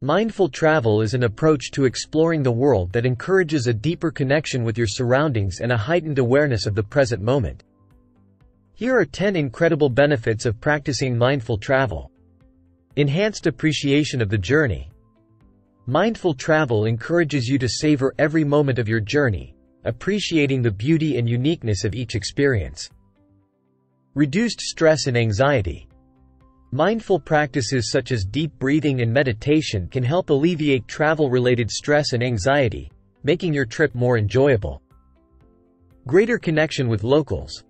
Mindful travel is an approach to exploring the world that encourages a deeper connection with your surroundings and a heightened awareness of the present moment. Here are 10 incredible benefits of practicing mindful travel. Enhanced appreciation of the journey. Mindful travel encourages you to savor every moment of your journey, appreciating the beauty and uniqueness of each experience. Reduced stress and anxiety. Mindful practices such as deep breathing and meditation can help alleviate travel-related stress and anxiety, making your trip more enjoyable. Greater connection with locals.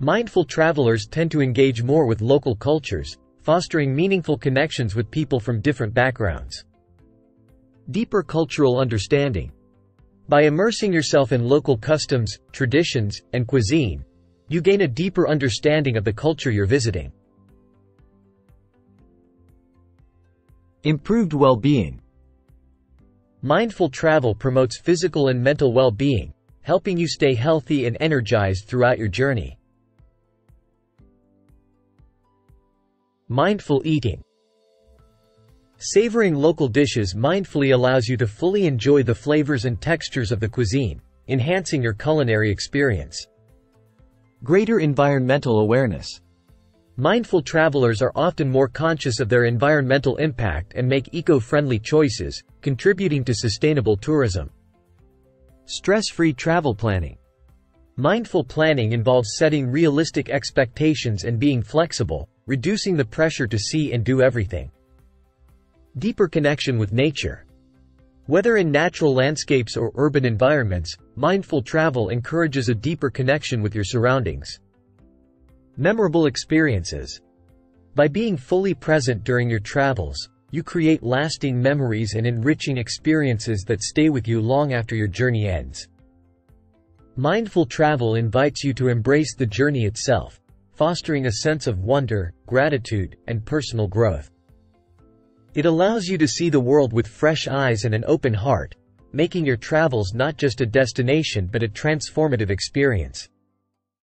Mindful travelers tend to engage more with local cultures, fostering meaningful connections with people from different backgrounds. Deeper cultural understanding. By immersing yourself in local customs, traditions, and cuisine, you gain a deeper understanding of the culture you're visiting. Improved well-being. Mindful travel promotes physical and mental well-being, helping you stay healthy and energized throughout your journey. Mindful eating. Savoring local dishes mindfully allows you to fully enjoy the flavors and textures of the cuisine, enhancing your culinary experience. Greater environmental awareness. Mindful travelers are often more conscious of their environmental impact and make eco-friendly choices, contributing to sustainable tourism. Stress-free travel planning. Mindful planning involves setting realistic expectations and being flexible, reducing the pressure to see and do everything. Deeper connection with nature. Whether in natural landscapes or urban environments, mindful travel encourages a deeper connection with your surroundings. Memorable experiences. By being fully present during your travels, you create lasting memories and enriching experiences that stay with you long after your journey ends. Mindful travel invites you to embrace the journey itself, fostering a sense of wonder, gratitude, and personal growth. It allows you to see the world with fresh eyes and an open heart, making your travels not just a destination but a transformative experience.